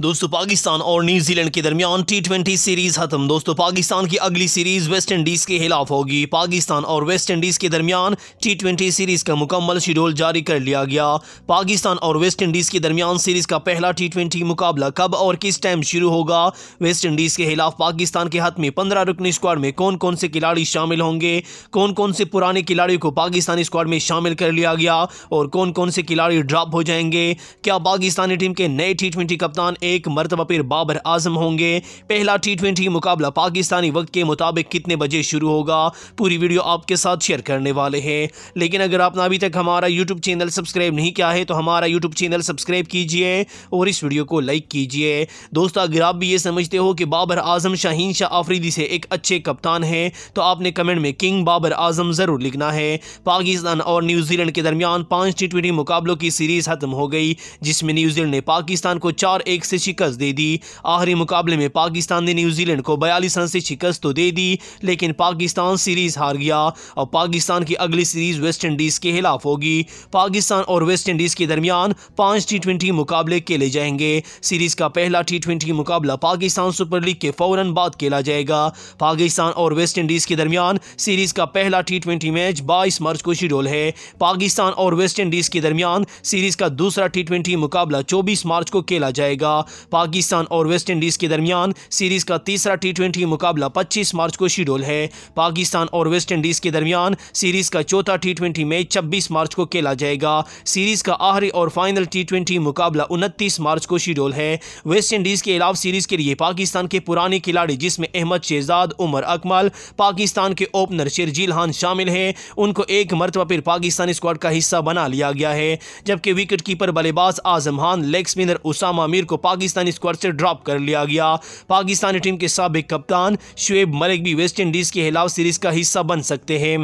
दोस्तों, पाकिस्तान और न्यूजीलैंड के दरमियान टी ट्वेंटी सीरीज़ खत्म। दोस्तों, पाकिस्तान की अगली सीरीज़ वेस्ट इंडीज के खिलाफ होगी। पाकिस्तान और वेस्ट इंडीज के दरमियान टी ट्वेंटी सीरीज़ का मुकम्मल शेड्यूल जारी कर लिया गया। पाकिस्तान और वेस्ट इंडीज के दरमियान सीरीज़ का पहला टी ट्वेंटी मुकाबला कब और किस टाइम शुरू होगा? वेस्ट इंडीज के खिलाफ पाकिस्तान के हाथ में पंद्रह रुकनी स्क्वाड में कौन कौन से खिलाड़ी शामिल होंगे? कौन कौन से पुराने खिलाड़ियों को पाकिस्तानी स्क्वाड में शामिल कर लिया गया? और कौन कौन से खिलाड़ी ड्रॉप हो जाएँगे? क्या पाकिस्तानी टीम के नए टी ट्वेंटी कप्तान एक मरतबा फिर बाबर आज़म होंगे। पहला टी ट्वेंटी मुकाबला पाकिस्तानी वक्त के मुताबिक कितने बजे शुरू होगा? पूरी वीडियो आपके साथ शेयर करने वाले हैं। लेकिन अगर आपने अभी तक हमारा यूट्यूब चैनल सब्सक्राइब नहीं किया है तो हमारा यूट्यूब चैनल सब्सक्राइब कीजिए और इस वीडियो को लाइक कीजिए। दोस्तों, अगर आप भी ये समझते हो कि बाबर आज़म शाहीन शाह आफरीदी से एक अच्छे कप्तान हैं तो आपने कमेंट में किंग बाबर आज़म ज़रूर लिखना है। पाकिस्तान और न्यूजीलैंड के दरमियान पाँच टी मुकाबलों की सीरीज़ खत्म हो गई, जिसमें न्यूजीलैंड ने पाकिस्तान को चार एक से शिकस्त दे दी। आखिरी मुकाबले में पाकिस्तान ने न्यूजीलैंड को बयालीस रन से शिकस्त तो दे दी, लेकिन पाकिस्तान सीरीज़ हार गया और पाकिस्तान की अगली सीरीज़ वेस्ट इंडीज़ के खिलाफ होगी। पाकिस्तान और वेस्ट इंडीज़ के दरमियान पाँच टी मुकाबले खेले जाएँगे। सीरीज़ का पहला टी मुकाबला पाकिस्तान सुपर लीग के फ़ौरन बाद खेला जाएगा। पाकिस्तान और वेस्ट इंडीज़ के दरमियान सीरीज़ का पहला टी मैच बाईस मार्च को शेड्यूल है। पाकिस्तान और वेस्ट इंडीज़ के दरमियान सीरीज़ का दूसरा टी मुकाबला चौबीस मार्च को खेला जाएगा। पाकिस्तान और वेस्ट इंडीज के दरमियान सीरीज़ का तीसरा टी मुकाबला 25 मार्च को शेड्यूल है। पाकिस्तान और वेस्ट इंडीज के दरमियान सीरीज़ का चौथा टी मैच 26 मार्च को खेला जाएगा। सीरीज़ का आखिरी और फाइनल टी मुकाबला उनतीस मार्च को शेड्यूल है। वेस्ट इंडीज के अलावा सीरीज़ के लिए पाकिस्तान के पुराने खिलाड़ी जिसमें अहमद शहजाद, उमर अकमल, पाकिस्तान के ओपनर शेरजील खान शामिल हैं, उनको एक मरतबा फिर पाकिस्तानी स्क्वाड का हिस्सा बना लिया गया है। जबकि विकेट कीपर बल्लेबाज आज़म खान, लेग स्पिनर उसामा मीर को पाकिस्तानी स्क्वाड से ड्रॉप कर लिया गया। पाकिस्तानी टीम के सबक कप्तान शुएब मलिक भी वेस्ट इंडीज़ के खिलाफ सीरीज़ का हिस्सा बन सकते हैं।